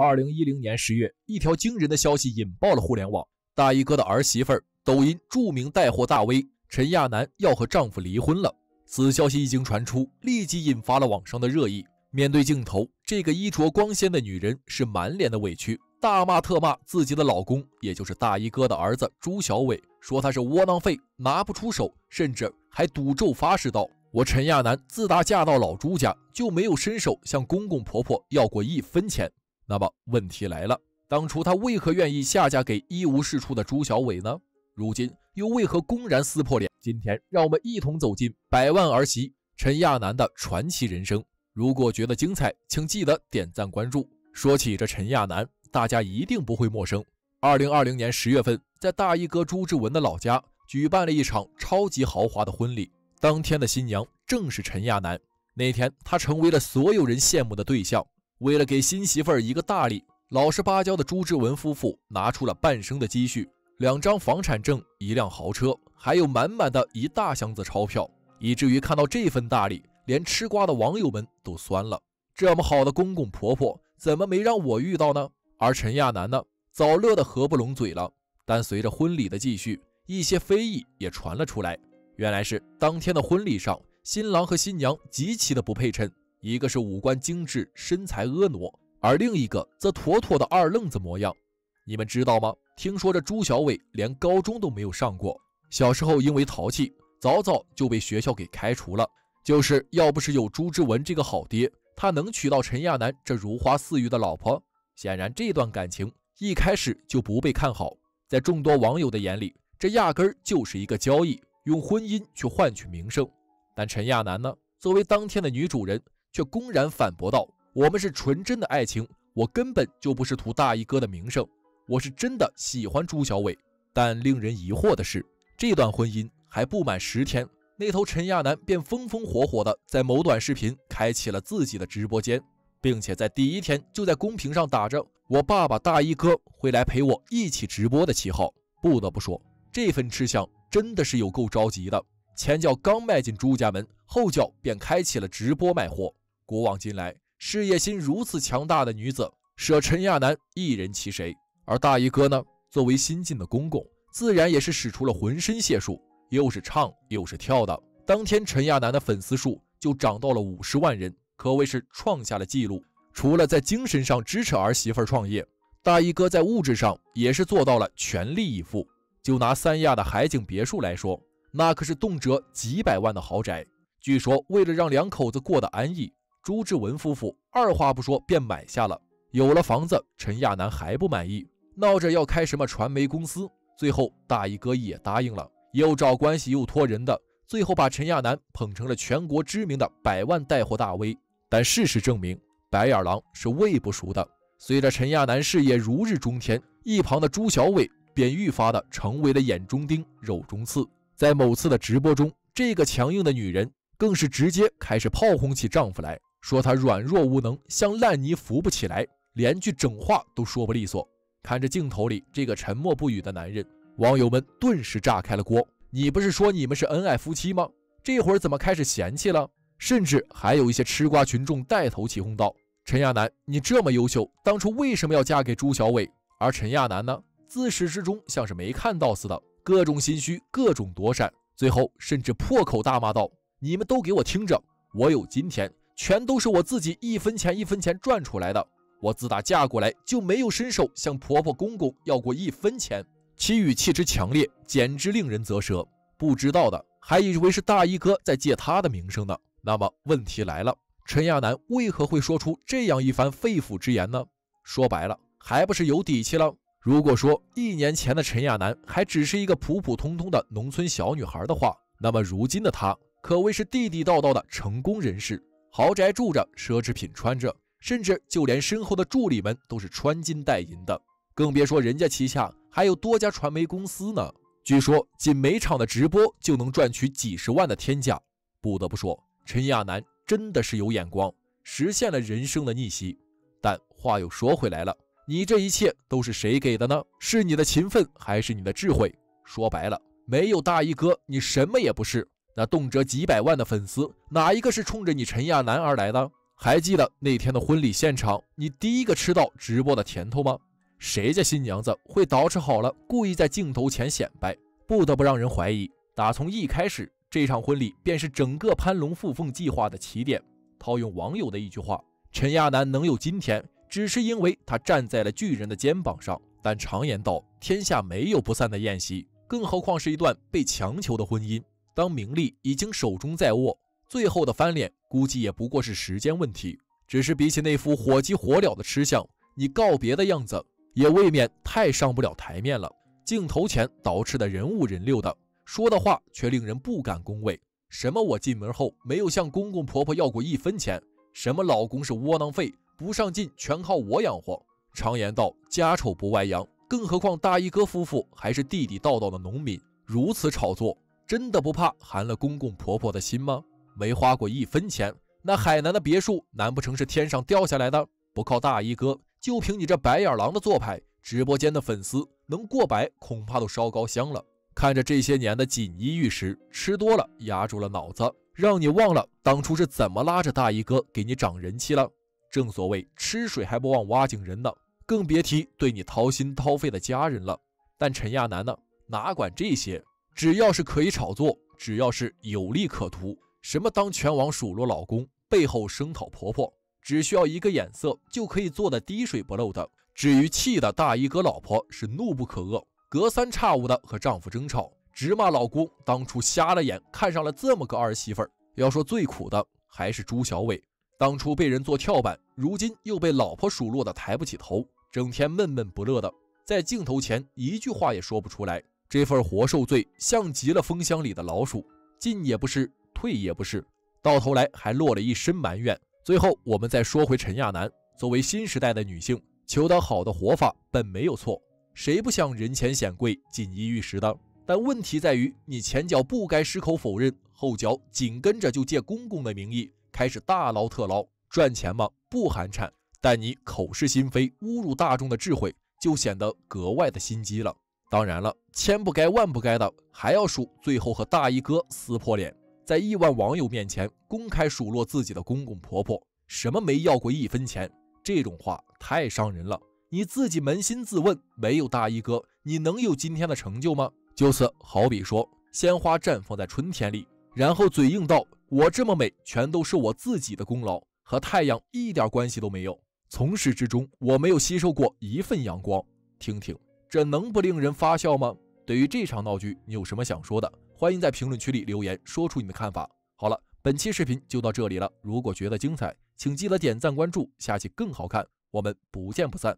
二零一零年十月，一条惊人的消息引爆了互联网：大衣哥的儿媳妇儿，抖音著名带货大 V 陈亚楠要和丈夫离婚了。此消息一经传出，立即引发了网上的热议。面对镜头，这个衣着光鲜的女人是满脸的委屈，大骂特骂自己的老公，也就是大衣哥的儿子朱小伟，说他是窝囊废，拿不出手，甚至还赌咒发誓道：“我陈亚楠自打嫁到老朱家，就没有伸手向公公婆婆要过一分钱。”那么问题来了，当初她为何愿意下嫁给一无是处的朱小伟呢？如今又为何公然撕破脸？今天让我们一同走进百万儿媳陈亚楠的传奇人生。如果觉得精彩，请记得点赞关注。说起这陈亚楠，大家一定不会陌生。二零二零年十月份，在大衣哥朱之文的老家举办了一场超级豪华的婚礼。当天的新娘正是陈亚楠。那天，她成为了所有人羡慕的对象。为了给新媳妇儿一个大礼，老实巴交的朱之文夫妇拿出了半生的积蓄，两张房产证，一辆豪车，还有满满的一大箱子钞票，以至于看到这份大礼。连吃瓜的网友们都酸了，这么好的公公婆婆，怎么没让我遇到呢？而陈亚楠呢，早乐得合不拢嘴了。但随着婚礼的继续，一些非议也传了出来。原来是当天的婚礼上，新郎和新娘极其的不配衬，一个是五官精致，身材婀娜，而另一个则妥妥的二愣子模样。你们知道吗？听说这朱小伟连高中都没有上过，小时候因为淘气，早早就被学校给开除了。就是要不是有朱之文这个好爹，他能娶到陈亚楠这如花似玉的老婆？显然这段感情一开始就不被看好，在众多网友的眼里，这压根儿就是一个交易，用婚姻去换取名声。但陈亚楠呢，作为当天的女主人，却公然反驳道：“我们是纯真的爱情，我根本就不是图大衣哥的名声，我是真的喜欢朱小伟。”但令人疑惑的是，这段婚姻还不满十天。那头陈亚楠便风风火火的在某短视频开启了自己的直播间，并且在第一天就在公屏上打着“我爸爸大衣哥会来陪我一起直播”的旗号。不得不说，这份吃相真的是有够着急的。前脚刚迈进朱家门，后脚便开启了直播卖货。古往今来，事业心如此强大的女子，舍陈亚楠一人其谁？而大衣哥呢，作为新晋的公公，自然也是使出了浑身解数。又是唱又是跳的，当天陈亚楠的粉丝数就涨到了五十万人，可谓是创下了纪录。除了在精神上支持儿媳妇创业，大衣哥在物质上也是做到了全力以赴。就拿三亚的海景别墅来说，那可是动辄几百万的豪宅。据说为了让两口子过得安逸，朱志文夫妇二话不说便买下了。有了房子，陈亚楠还不满意，闹着要开什么传媒公司，最后大衣哥也答应了。又找关系又托人的，最后把陈亚楠捧成了全国知名的百万带货大 V。但事实证明，白眼狼是喂不熟的。随着陈亚楠事业如日中天，一旁的朱小伟便愈发的成为了眼中钉、肉中刺。在某次的直播中，这个强硬的女人更是直接开始炮轰起丈夫来，说他软弱无能，像烂泥扶不起来，连句整话都说不利索。看着镜头里这个沉默不语的男人。网友们顿时炸开了锅！你不是说你们是恩爱夫妻吗？这会儿怎么开始嫌弃了？甚至还有一些吃瓜群众带头起哄道：“陈亚楠，你这么优秀，当初为什么要嫁给朱小伟？”而陈亚楠呢，自始至终像是没看到似的，各种心虚，各种躲闪，最后甚至破口大骂道：“你们都给我听着，我有今天，全都是我自己一分钱一分钱赚出来的。我自打嫁过来就没有伸手向婆婆公公要过一分钱。”其语气之强烈，简直令人啧舌。不知道的还以为是大衣哥在借他的名声呢。那么问题来了，陈亚楠为何会说出这样一番肺腑之言呢？说白了，还不是有底气了。如果说一年前的陈亚楠还只是一个普普通通的农村小女孩的话，那么如今的她可谓是地地道道的成功人士，豪宅住着，奢侈品穿着，甚至就连身后的助理们都是穿金戴银的。更别说人家旗下还有多家传媒公司呢。据说仅每场的直播就能赚取几十万的天价。不得不说，陈亚楠真的是有眼光，实现了人生的逆袭。但话又说回来了，你这一切都是谁给的呢？是你的勤奋，还是你的智慧？说白了，没有大衣哥，你什么也不是。那动辄几百万的粉丝，哪一个是冲着你陈亚楠而来的？还记得那天的婚礼现场，你第一个吃到直播的甜头吗？谁家新娘子会捯饬好了，故意在镜头前显摆？不得不让人怀疑，打从一开始，这场婚礼便是整个攀龙附凤计划的起点。套用网友的一句话：“陈亚楠能有今天，只是因为他站在了巨人的肩膀上。”但常言道，天下没有不散的宴席，更何况是一段被强求的婚姻。当名利已经手中在握，最后的翻脸估计也不过是时间问题。只是比起那副火急火燎的吃相，你告别的样子。也未免太上不了台面了。镜头前捯饬的人五人六的，说的话却令人不敢恭维。什么我进门后没有向公公婆婆要过一分钱？什么老公是窝囊废，不上进全靠我养活？常言道，家丑不外扬，更何况大衣哥夫妇还是地地道道的农民，如此炒作，真的不怕寒了公公婆婆的心吗？没花过一分钱，那海南的别墅难不成是天上掉下来的？不靠大衣哥。就凭你这白眼狼的做派，直播间的粉丝能过百，恐怕都烧高香了。看着这些年的锦衣玉食，吃多了压住了脑子，让你忘了当初是怎么拉着大衣哥给你涨人气了。正所谓吃水还不忘挖井人呢，更别提对你掏心掏肺的家人了。但陈亚楠呢，哪管这些，只要是可以炒作，只要是有利可图，什么当全网数落老公，背后声讨婆婆。只需要一个眼色就可以做的滴水不漏的。至于气的大衣哥老婆是怒不可遏，隔三差五的和丈夫争吵，直骂老公当初瞎了眼，看上了这么个儿媳妇儿。要说最苦的还是朱小伟，当初被人做跳板，如今又被老婆数落的抬不起头，整天闷闷不乐的，在镜头前一句话也说不出来。这份活受罪像极了蜂箱里的老鼠，进也不是，退也不是，到头来还落了一身埋怨。最后，我们再说回陈亚楠。作为新时代的女性，求得好的活法本没有错，谁不想人前显贵、锦衣玉食的？但问题在于，你前脚不该矢口否认，后脚紧跟着就借公公的名义开始大捞特捞，赚钱吗？不寒碜，但你口是心非，侮辱大众的智慧，就显得格外的心机了。当然了，千不该万不该的，还要数最后和大衣哥撕破脸。在亿万网友面前公开数落自己的公公婆婆，什么没要过一分钱，这种话太伤人了。你自己扪心自问，没有大衣哥，你能有今天的成就吗？就此好比说，鲜花绽放在春天里，然后嘴硬道：“我这么美，全都是我自己的功劳，和太阳一点关系都没有。从始至终，我没有吸收过一份阳光。”听听，这能不令人发笑吗？对于这场闹剧，你有什么想说的？欢迎在评论区里留言，说出你的看法。好了，本期视频就到这里了。如果觉得精彩，请记得点赞关注，下期更好看，我们不见不散。